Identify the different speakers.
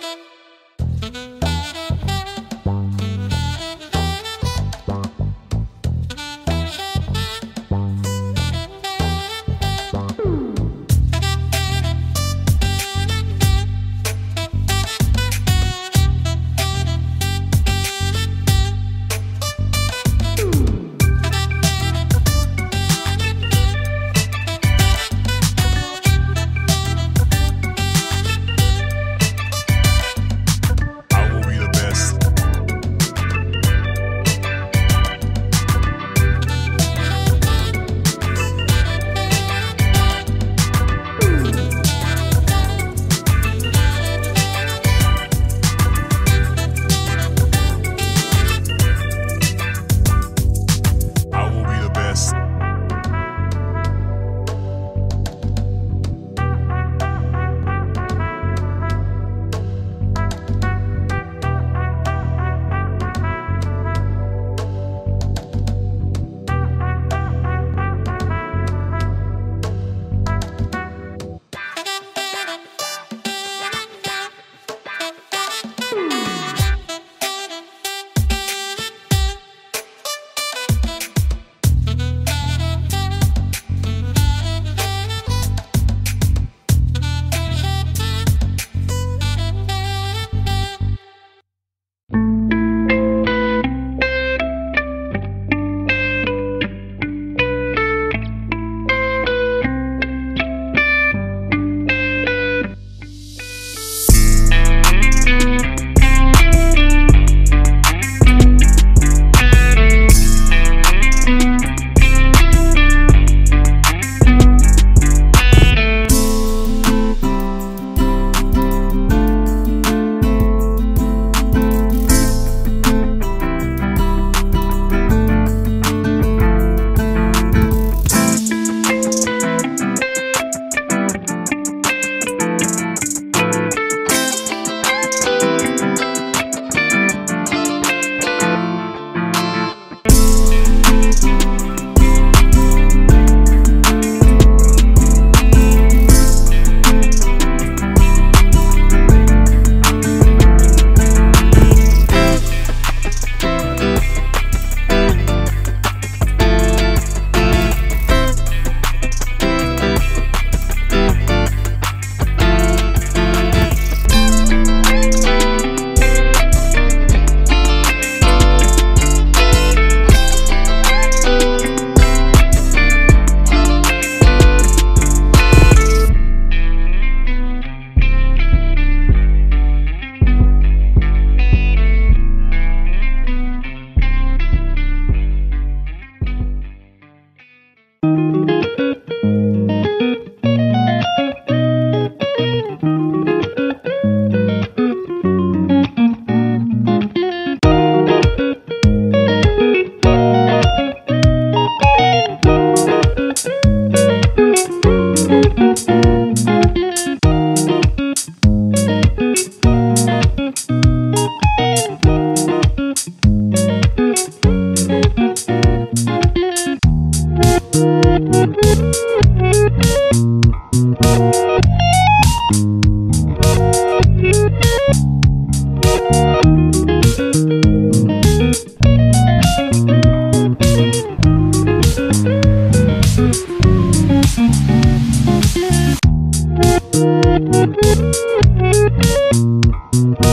Speaker 1: Thank you. Thank